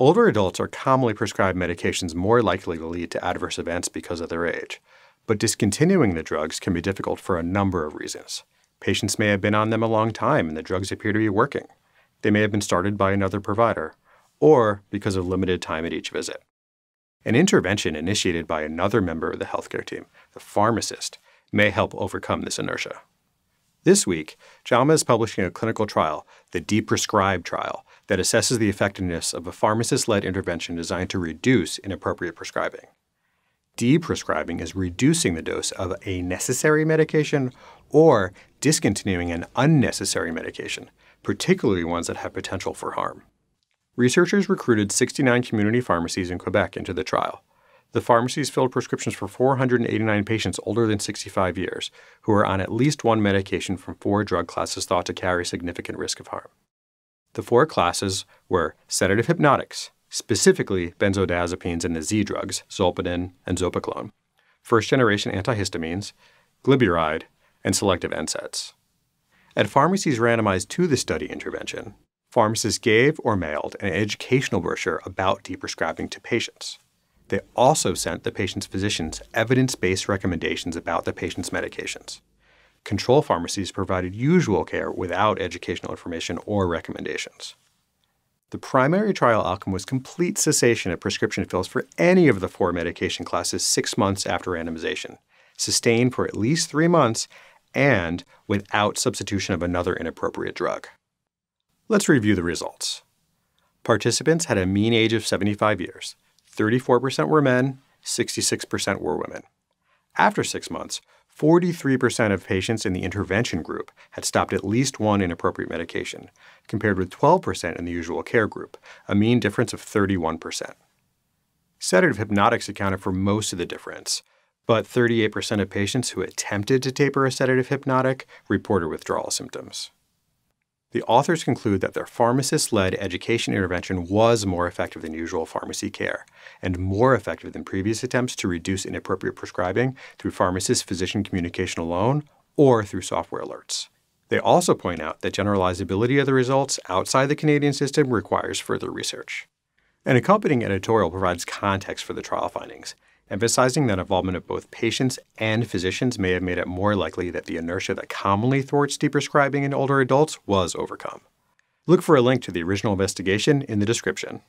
Older adults are commonly prescribed medications more likely to lead to adverse events because of their age, but discontinuing the drugs can be difficult for a number of reasons. Patients may have been on them a long time and the drugs appear to be working. They may have been started by another provider, or because of limited time at each visit. An intervention initiated by another member of the healthcare team, the pharmacist, may help overcome this inertia. This week, JAMA is publishing a clinical trial, the D-Prescribe trial, that assesses the effectiveness of a pharmacist led intervention designed to reduce inappropriate prescribing. Deprescribing is reducing the dose of a necessary medication or discontinuing an unnecessary medication, particularly ones that have potential for harm. Researchers recruited 69 community pharmacies in Quebec into the trial. The pharmacies filled prescriptions for 489 patients older than 65 years who are on at least one medication from four drug classes thought to carry significant risk of harm. The four classes were sedative hypnotics, specifically benzodiazepines and the Z drugs, zolpidem and zopiclone, first generation antihistamines, glyburide, and selective NSAIDs. At pharmacies randomized to the study intervention, pharmacists gave or mailed an educational brochure about deprescribing to patients. They also sent the patient's physicians evidence based recommendations about the patient's medications. Control pharmacies provided usual care without educational information or recommendations. The primary trial outcome was complete cessation of prescription fills for any of the four medication classes six months after randomization, sustained for at least three months, and without substitution of another inappropriate drug. Let's review the results. Participants had a mean age of 75 years. 34% were men, 66% were women. After six months, 43% of patients in the intervention group had stopped at least one inappropriate medication, compared with 12% in the usual care group, a mean difference of 31%. Sedative hypnotics accounted for most of the difference, but 38% of patients who attempted to taper a sedative hypnotic reported withdrawal symptoms. The authors conclude that their pharmacist led education intervention was more effective than usual pharmacy care and more effective than previous attempts to reduce inappropriate prescribing through pharmacist physician communication alone or through software alerts. They also point out that generalizability of the results outside the Canadian system requires further research. An accompanying editorial provides context for the trial findings emphasizing that involvement of both patients and physicians may have made it more likely that the inertia that commonly thwarts deprescribing in older adults was overcome. Look for a link to the original investigation in the description.